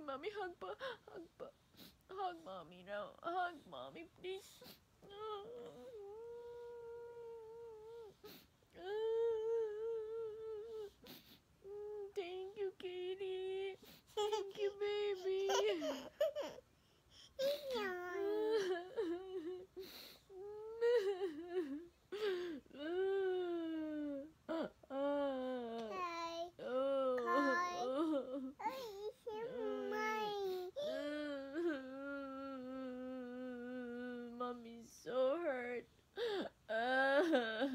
you, mommy. Hug, bu hug, bu hug, mommy. now. hug, mommy, please. Thank you, Katie. Thank you, baby. mommy so hurt. Uh.